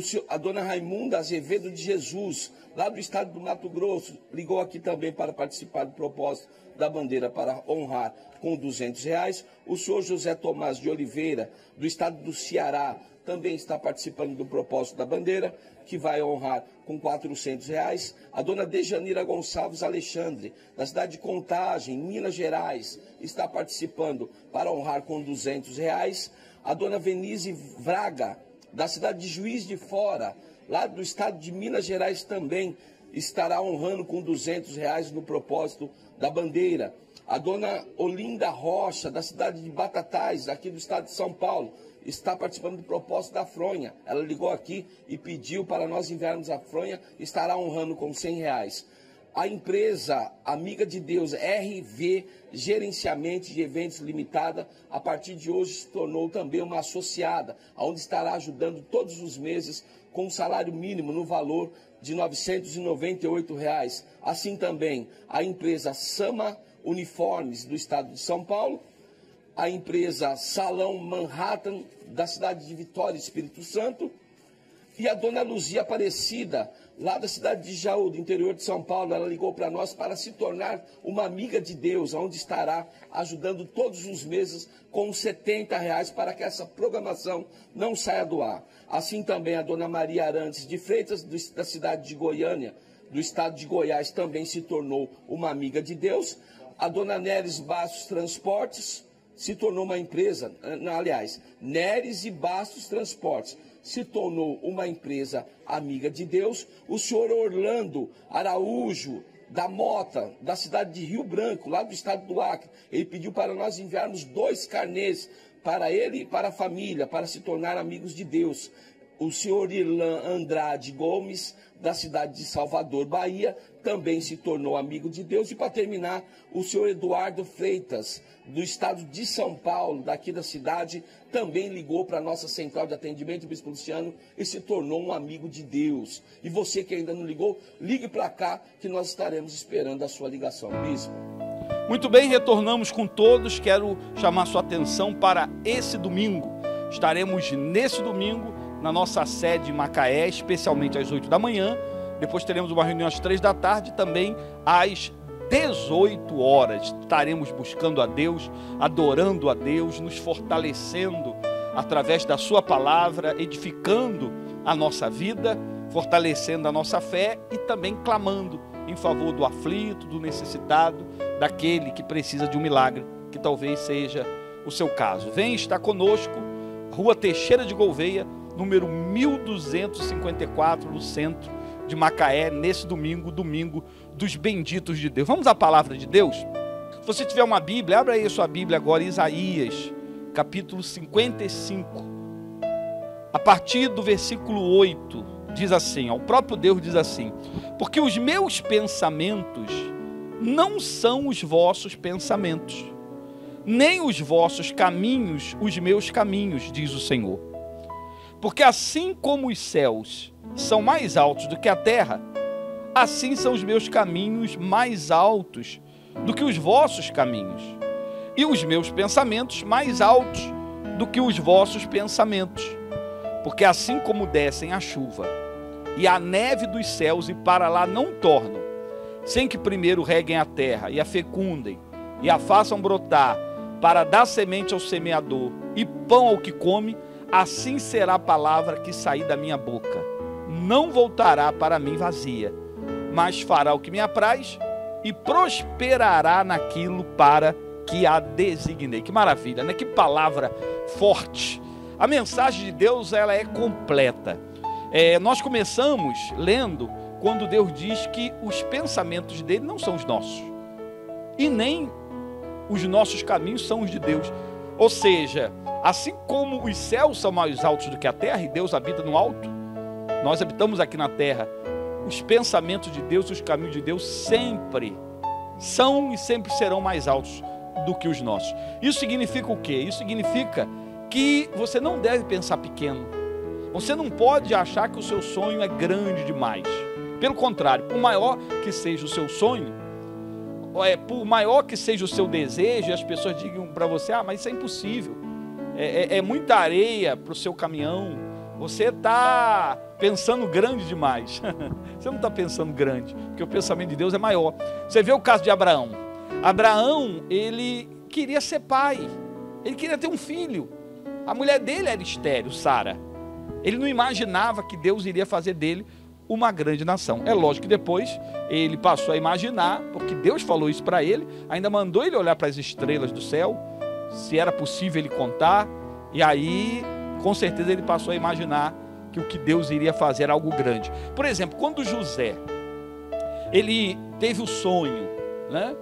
Senhor- a dona Raimunda Azevedo de Jesus, lá do estado do Mato Grosso, ligou aqui também para participar do propósito da bandeira para honrar com 200 reais. O senhor José Tomás de Oliveira, do estado do Ceará, também está participando do propósito da bandeira, que vai honrar com 400 reais. A dona Dejanira Gonçalves Alexandre, da cidade de Contagem, Minas Gerais, está participando para honrar com 200 reais. A dona Venise Vraga, da cidade de Juiz de Fora, lá do estado de Minas Gerais também, estará honrando com 200 reais no propósito da bandeira. A dona Olinda Rocha, da cidade de Batatais, aqui do estado de São Paulo, está participando do propósito da fronha. Ela ligou aqui e pediu para nós enviarmos a fronha, estará honrando com 100 reais. A empresa Amiga de Deus RV Gerenciamento de Eventos Limitada, a partir de hoje se tornou também uma associada, onde estará ajudando todos os meses com um salário mínimo no valor de 998 reais. Assim também a empresa Sama Uniformes do estado de São Paulo, a empresa Salão Manhattan da cidade de Vitória, Espírito Santo, e a dona Luzia Aparecida, lá da cidade de Jaú, do interior de São Paulo, ela ligou para nós para se tornar uma amiga de Deus, onde estará ajudando todos os meses com 70 reais para que essa programação não saia do ar. Assim também a dona Maria Arantes de Freitas, do, da cidade de Goiânia, do estado de Goiás, também se tornou uma amiga de Deus. A dona Neres Bastos Transportes se tornou uma empresa, aliás, Neres e Bastos Transportes se tornou uma empresa amiga de Deus. O senhor Orlando Araújo da Mota, da cidade de Rio Branco, lá do estado do Acre, ele pediu para nós enviarmos dois carnês para ele e para a família, para se tornar amigos de Deus. O senhor Irlan Andrade Gomes, da cidade de Salvador, Bahia, também se tornou amigo de Deus. E para terminar, o senhor Eduardo Freitas, do estado de São Paulo, daqui da cidade, também ligou para a nossa central de atendimento, Bispo Luciano, e se tornou um amigo de Deus. E você que ainda não ligou, ligue para cá que nós estaremos esperando a sua ligação, Bispo. Muito bem, retornamos com todos. Quero chamar sua atenção para esse domingo. Estaremos nesse domingo na nossa sede em Macaé, especialmente às 8 da manhã. Depois teremos uma reunião às 3 da tarde, também às 18 horas. Estaremos buscando a Deus, adorando a Deus, nos fortalecendo através da Sua palavra, edificando a nossa vida, fortalecendo a nossa fé e também clamando em favor do aflito, do necessitado, daquele que precisa de um milagre, que talvez seja o seu caso. Vem estar conosco, Rua Teixeira de Gouveia, número 1254, no centro de Macaé, nesse domingo, domingo dos benditos de Deus. Vamos à palavra de Deus? Se você tiver uma Bíblia, abra aí a sua Bíblia agora, Isaías, capítulo 55. A partir do versículo 8, diz assim: o próprio Deus diz assim: Porque os meus pensamentos não são os vossos pensamentos, nem os vossos caminhos os meus caminhos, diz o Senhor. Porque assim como os céus são mais altos do que a terra, assim são os meus caminhos mais altos do que os vossos caminhos, e os meus pensamentos mais altos do que os vossos pensamentos. Porque assim como descem a chuva e a neve dos céus e para lá não tornam, sem que primeiro reguem a terra e a fecundem e a façam brotar, para dar semente ao semeador e pão ao que come, assim será a palavra que sair da minha boca. Não voltará para mim vazia, mas fará o que me apraz e prosperará naquilo para que a designei. Que maravilha, né? Que palavra forte. A mensagem de Deus ela é completa. É, nós começamos lendo quando Deus diz que os pensamentos dele não são os nossos e nem os nossos caminhos são os de Deus. Ou seja, assim como os céus são mais altos do que a terra e Deus habita no alto, nós habitamos aqui na terra. Os pensamentos de Deus, os caminhos de Deus sempre são e sempre serão mais altos do que os nossos. Isso significa o quê? Isso significa que você não deve pensar pequeno. Você não pode achar que o seu sonho é grande demais. Pelo contrário, por maior que seja o seu sonho, por maior que seja o seu desejo, as pessoas digam para você: ah, mas isso é impossível, é, é, é muita areia para o seu caminhão, você está pensando grande demais. *laughs* você não está pensando grande, porque o pensamento de Deus é maior. Você vê o caso de Abraão. Abraão, ele queria ser pai, ele queria ter um filho. A mulher dele era estéreo, Sara. Ele não imaginava que Deus iria fazer dele uma grande nação. É lógico que depois ele passou a imaginar, porque Deus falou isso para ele, ainda mandou ele olhar para as estrelas do céu, se era possível ele contar, E aí, com certeza, ele passou a imaginar que o que Deus iria fazer era algo grande. Por exemplo, quando José ele teve o sonho, né,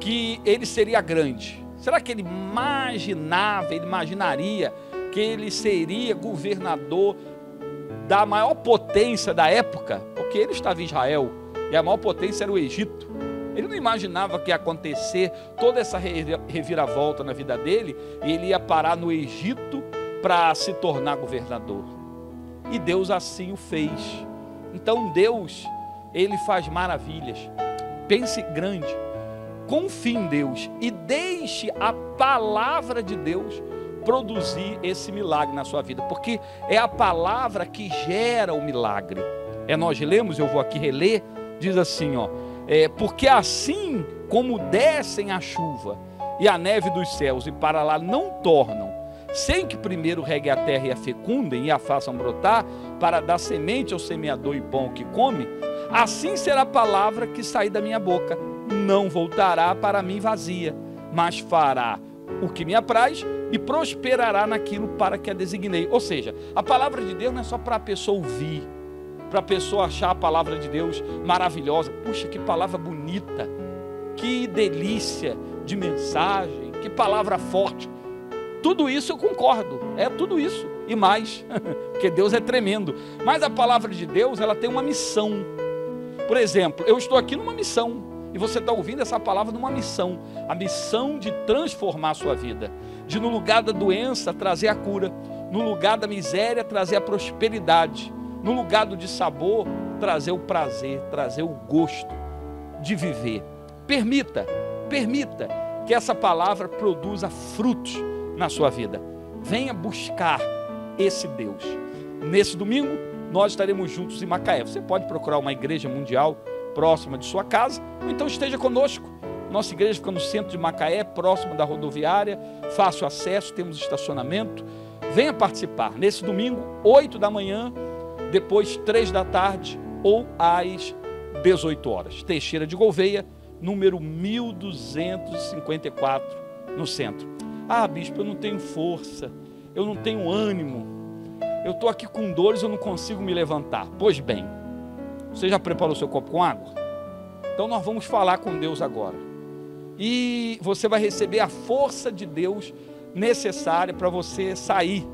que ele seria grande. Será que ele imaginava, ele imaginaria que ele seria governador da maior potência da época? Porque ele estava em Israel e a maior potência era o Egito. Ele não imaginava que ia acontecer toda essa reviravolta na vida dele e ele ia parar no Egito para se tornar governador. E Deus assim o fez. Então Deus, ele faz maravilhas. Pense grande. Confie em Deus e deixe a palavra de Deus produzir esse milagre na sua vida, porque é a palavra que gera o milagre. É nós lemos, eu vou aqui reler, diz assim, ó, é, porque assim como descem a chuva e a neve dos céus e para lá não tornam, sem que primeiro regue a terra e a fecundem e a façam brotar, para dar semente ao semeador e pão que come, assim será a palavra que sair da minha boca, não voltará para mim vazia, mas fará o que me apraz e prosperará naquilo para que a designei. Ou seja, a palavra de Deus não é só para a pessoa ouvir, para a pessoa achar a palavra de Deus maravilhosa. Puxa, que palavra bonita, que delícia de mensagem, que palavra forte. Tudo isso eu concordo, é tudo isso e mais, *laughs* porque Deus é tremendo. Mas a palavra de Deus, ela tem uma missão. Por exemplo, eu estou aqui numa missão e você está ouvindo essa palavra numa missão, a missão de transformar a sua vida, de no lugar da doença trazer a cura, no lugar da miséria trazer a prosperidade, no lugar do dissabor, trazer o prazer, trazer o gosto de viver. Permita, permita que essa palavra produza frutos na sua vida. Venha buscar esse Deus. Nesse domingo, nós estaremos juntos em Macaé. Você pode procurar uma igreja mundial próxima de sua casa, ou então esteja conosco. Nossa igreja fica no centro de Macaé, próximo da rodoviária, fácil acesso, temos estacionamento. Venha participar nesse domingo, 8 da manhã, depois três da tarde ou às 18 horas. Teixeira de Gouveia, número 1254, no centro. Ah, bispo, eu não tenho força, eu não tenho ânimo, eu estou aqui com dores, eu não consigo me levantar. Pois bem, você já preparou seu copo com água? Então nós vamos falar com Deus agora. E você vai receber a força de Deus necessária para você sair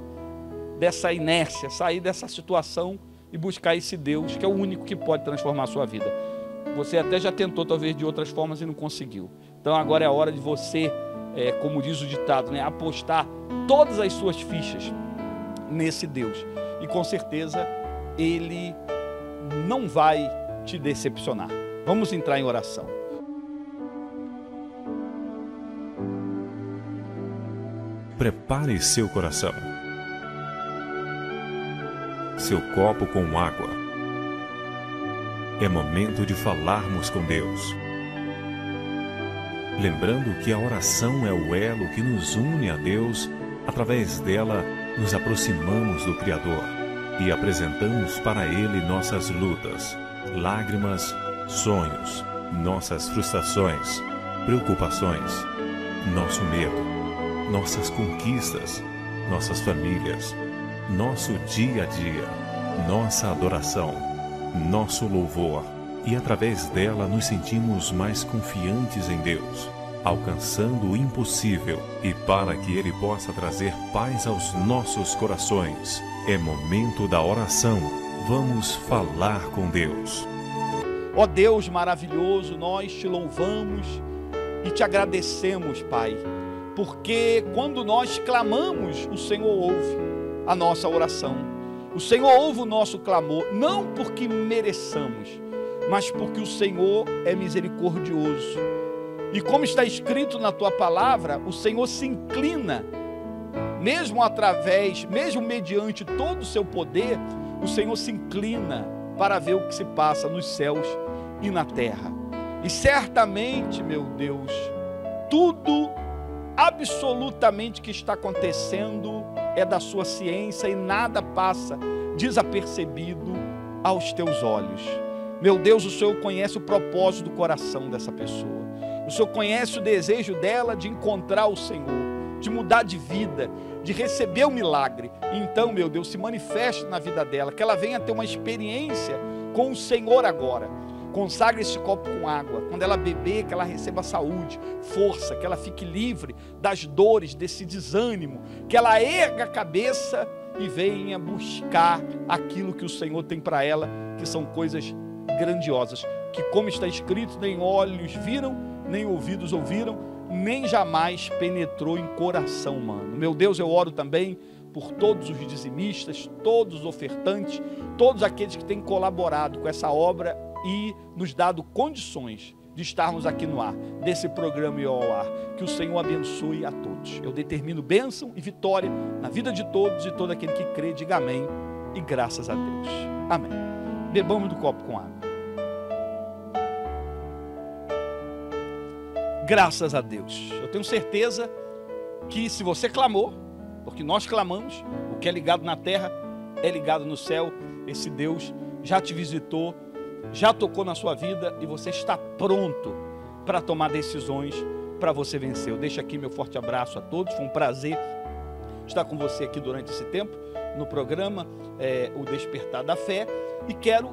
dessa inércia, sair dessa situação e buscar esse Deus que é o único que pode transformar a sua vida. Você até já tentou, talvez, de outras formas e não conseguiu. Então agora é a hora de você, é, como diz o ditado, né, apostar todas as suas fichas nesse Deus. E com certeza Ele não vai te decepcionar. Vamos entrar em oração. Prepare seu coração seu copo com água. É momento de falarmos com Deus. Lembrando que a oração é o elo que nos une a Deus, através dela nos aproximamos do Criador e apresentamos para Ele nossas lutas, lágrimas, sonhos, nossas frustrações, preocupações, nosso medo, nossas conquistas, nossas famílias, nosso dia a dia, nossa adoração, nosso louvor, e através dela nos sentimos mais confiantes em Deus, alcançando o impossível e para que Ele possa trazer paz aos nossos corações. É momento da oração. Vamos falar com Deus. Ó Deus maravilhoso, nós te louvamos e te agradecemos, Pai, porque quando nós clamamos, o Senhor ouve a nossa oração. O Senhor ouve o nosso clamor, não porque mereçamos, mas porque o Senhor é misericordioso. E como está escrito na tua palavra, o Senhor se inclina, mesmo através, mesmo mediante todo o seu poder, o Senhor se inclina para ver o que se passa nos céus e na terra. E certamente, meu Deus, tudo absolutamente que está acontecendo é da sua ciência e nada passa desapercebido aos teus olhos. Meu Deus, o Senhor conhece o propósito do coração dessa pessoa. O Senhor conhece o desejo dela de encontrar o Senhor. de mudar de vida, de receber o milagre. Então, meu Deus, se manifeste na vida dela, que ela venha ter uma experiência com o Senhor agora. Consagre esse copo com água. Quando ela beber, que ela receba saúde, força, que ela fique livre das dores, desse desânimo, que ela erga a cabeça e venha buscar aquilo que o Senhor tem para ela, que são coisas grandiosas, que como está escrito, nem olhos viram, nem ouvidos ouviram, nem jamais penetrou em coração humano. Meu Deus, eu oro também por todos os dizimistas, todos os ofertantes, todos aqueles que têm colaborado com essa obra e nos dado condições de estarmos aqui no ar, desse programa e ao ar. Que o Senhor abençoe a todos. Eu determino bênção e vitória na vida de todos e todo aquele que crê, diga amém e graças a Deus. Amém. Bebamos do copo com água. Graças a Deus. Eu tenho certeza que se você clamou, porque nós clamamos, o que é ligado na terra é ligado no céu. Esse Deus já te visitou, já tocou na sua vida e você está pronto para tomar decisões para você vencer. Eu deixo aqui meu forte abraço a todos. Foi um prazer estar com você aqui durante esse tempo no programa é, O Despertar da Fé e quero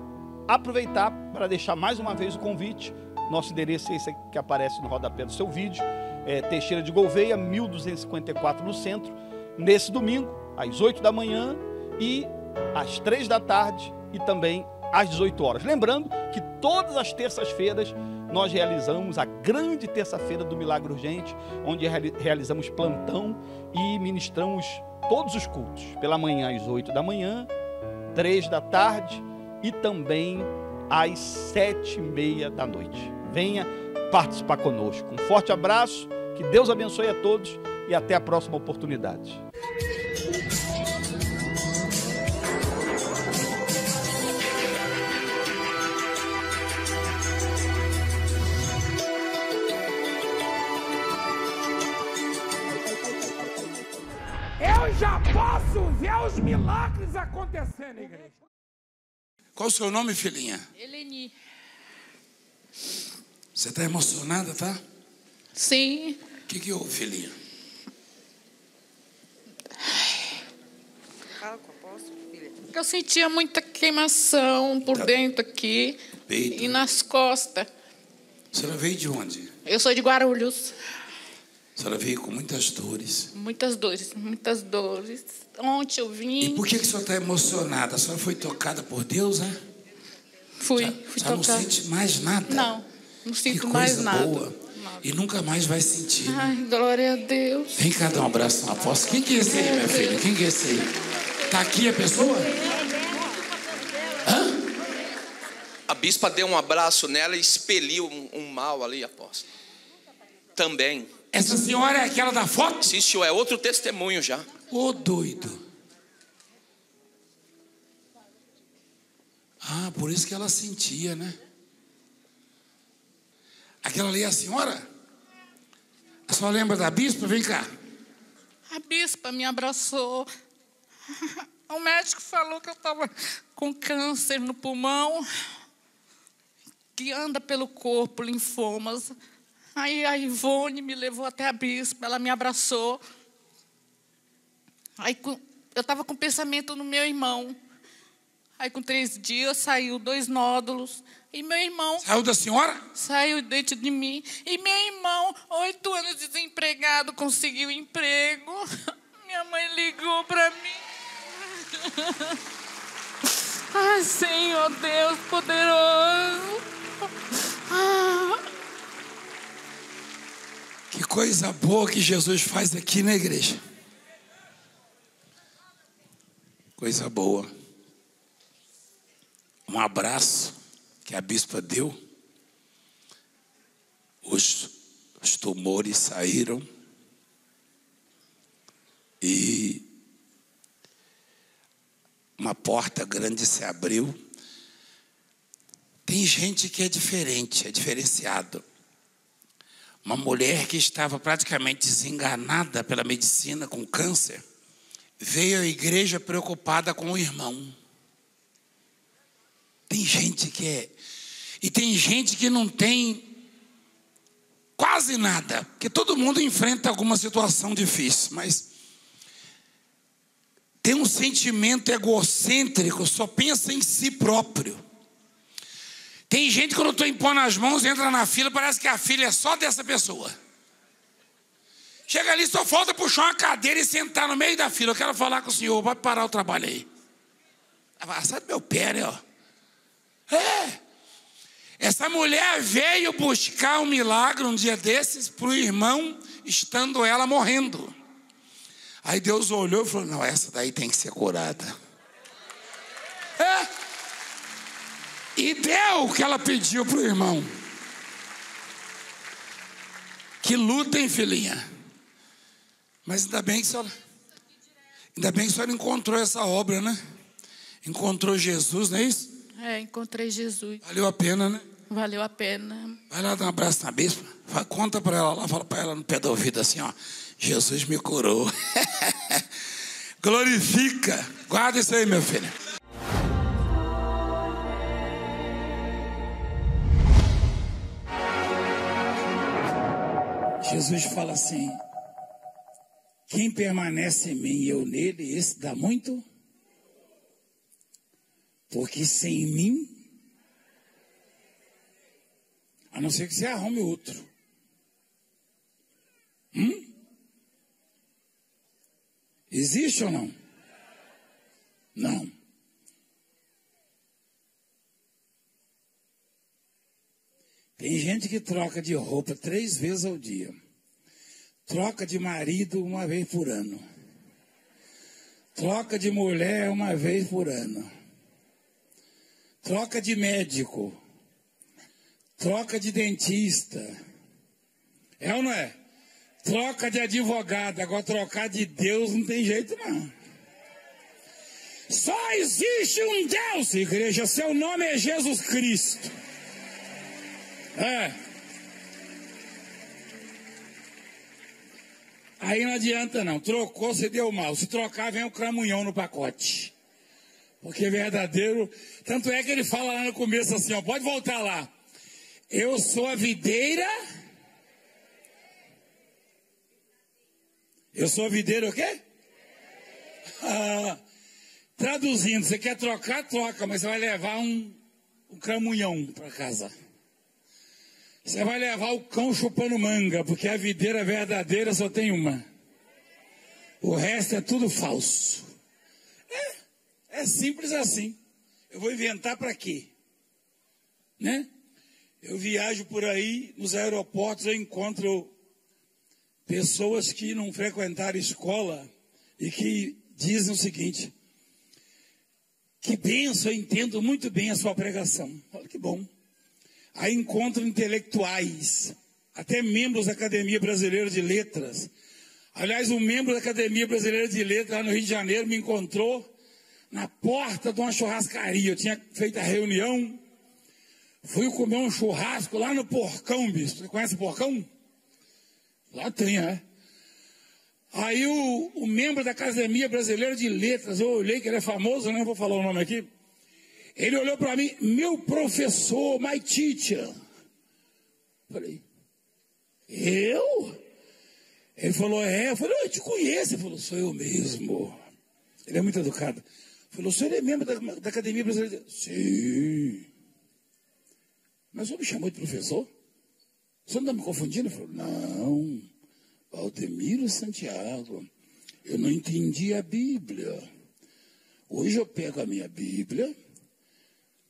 aproveitar para deixar mais uma vez o convite nosso endereço é esse que aparece no rodapé do seu vídeo, é Teixeira de Gouveia, 1254 no centro, nesse domingo, às 8 da manhã e às 3 da tarde e também às 18 horas. Lembrando que todas as terças-feiras nós realizamos a grande terça-feira do Milagre Urgente, onde realizamos plantão e ministramos todos os cultos, pela manhã às 8 da manhã, 3 da tarde e também às sete e meia da noite venha participar conosco. Um forte abraço, que Deus abençoe a todos e até a próxima oportunidade. Eu já posso ver os milagres acontecendo, igreja. Qual o seu nome, filhinha? Eleni. Você está emocionada, tá? Sim. O que, que houve, filhinha? Eu sentia muita queimação por tá. dentro aqui Peito. e nas costas. A senhora veio de onde? Eu sou de Guarulhos. A senhora veio com muitas dores. Muitas dores, muitas dores. Ontem eu vim. E por que, que a senhora está emocionada? A senhora foi tocada por Deus, né? Fui, já, fui já tocada. não sente mais nada? Não. Não sinto que mais nada. Boa. E nunca mais vai sentir. Ai, glória a Deus. Vem cá dar um abraço no apóstolo. Quem que é esse aí, minha filha? Quem que é esse aí? Tá aqui a pessoa? Hã? A bispa deu um abraço nela e expeliu um, um mal ali, apóstolo. Também. Essa senhora é aquela da foto? Sim, senhor, é outro testemunho já. Ô oh, doido. Ah, por isso que ela sentia, né? Aquela ali é a senhora? A senhora lembra da bispa? Vem cá. A bispa me abraçou. *laughs* O médico falou que eu estava com câncer no pulmão, que anda pelo corpo, linfomas. Aí a Ivone me levou até a bispa, ela me abraçou. Aí eu estava com pensamento no meu irmão. Aí com três dias saiu dois nódulos. E meu irmão. Saiu da senhora? Saiu dentro de mim. E meu irmão, oito anos desempregado, conseguiu emprego. *laughs* Minha mãe ligou para mim. *laughs* Ai, Senhor Deus poderoso. Que coisa boa que Jesus faz aqui na igreja. Coisa boa. Um abraço que a bispa deu, os, os tumores saíram e uma porta grande se abriu. Tem gente que é diferente, é diferenciado. Uma mulher que estava praticamente desenganada pela medicina com câncer, veio à igreja preocupada com o irmão. Tem gente que é. E tem gente que não tem quase nada, porque todo mundo enfrenta alguma situação difícil, mas tem um sentimento egocêntrico, só pensa em si próprio. Tem gente que quando eu estou impondo as mãos, entra na fila, parece que a fila é só dessa pessoa. Chega ali, só falta puxar uma cadeira e sentar no meio da fila. Eu quero falar com o senhor, pode parar o trabalho aí. Sai do meu pé, né? Ó. É. Essa mulher veio buscar um milagre um dia desses para o irmão, estando ela morrendo. Aí Deus olhou e falou: Não, essa daí tem que ser curada. É. E deu o que ela pediu para o irmão. Que luta, hein, filhinha? Mas ainda bem que a senhora, ainda bem que a senhora encontrou essa obra, né? Encontrou Jesus, não é isso? É, encontrei Jesus. Valeu a pena, né? Valeu a pena. Vai lá dar um abraço na bispa. Conta para ela lá, fala para ela no pé do ouvido assim, ó. Jesus me curou. *laughs* Glorifica. Guarda isso aí, meu filho. Jesus fala assim: quem permanece em mim e eu nele, esse dá muito. Porque sem mim, a não ser que você arrume outro. Hum? Existe ou não? Não. Tem gente que troca de roupa três vezes ao dia. Troca de marido uma vez por ano. Troca de mulher uma vez por ano. Troca de médico. Troca de dentista. É ou não é? Troca de advogado. Agora trocar de Deus não tem jeito não. Só existe um Deus, igreja. Seu nome é Jesus Cristo. É. Aí não adianta não. Trocou, você deu mal. Se trocar, vem o cramunhão no pacote. Porque é verdadeiro. Tanto é que ele fala lá no começo assim, ó, pode voltar lá. Eu sou a videira. Eu sou a videira o quê? *laughs* Ah, traduzindo, você quer trocar, troca, mas você vai levar um, um cramunhão para casa. Você vai levar o cão chupando manga, porque a videira verdadeira só tem uma. O resto é tudo falso. É, é simples assim. Eu vou inventar para quê? Né? Eu viajo por aí, nos aeroportos eu encontro pessoas que não frequentaram escola e que dizem o seguinte: que benção, eu entendo muito bem a sua pregação. Olha que bom. Aí encontro intelectuais, até membros da Academia Brasileira de Letras. Aliás, um membro da Academia Brasileira de Letras lá no Rio de Janeiro me encontrou na porta de uma churrascaria. Eu tinha feito a reunião, fui comer um churrasco lá no Porcão, bicho. Você conhece o Porcão? Lá tem, é. Aí o, o membro da Academia Brasileira de Letras, eu olhei que ele é famoso, não vou falar o nome aqui. Ele olhou para mim, meu professor, my teacher. Falei, eu? Ele falou, é. Eu falei, eu te conheço. Ele falou, sou eu mesmo. Ele é muito educado. Falou, o senhor é membro da, da Academia Brasileira? Sim. Mas o senhor me chamou de professor? O senhor não está me confundindo? Ele falou, não. Valdemiro Santiago. Eu não entendi a Bíblia. Hoje eu pego a minha Bíblia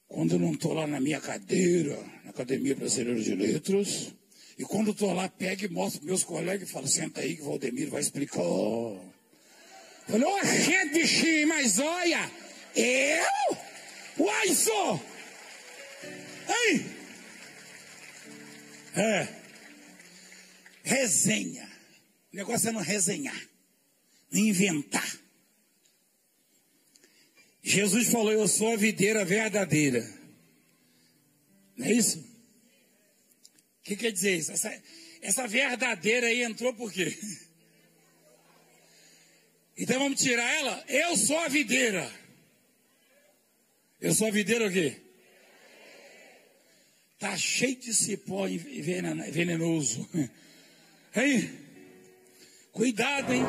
quando eu não estou lá na minha cadeira, na Academia Brasileira de Letras, e quando estou lá, pego e mostro para meus colegas e falo, senta aí que o Valdemiro vai explicar. Falei, ô gente bichinho, mas olha, eu? Uai só! Ei! É. Resenha. O negócio é não resenhar, não inventar. Jesus falou: Eu sou a videira verdadeira. Não é isso? O que quer dizer isso? Essa, essa verdadeira aí entrou por quê? *laughs* Então vamos tirar ela? Eu sou a videira. Eu sou a videira o quê? Tá cheio de cipó venenoso. *laughs* Hein? Cuidado, hein?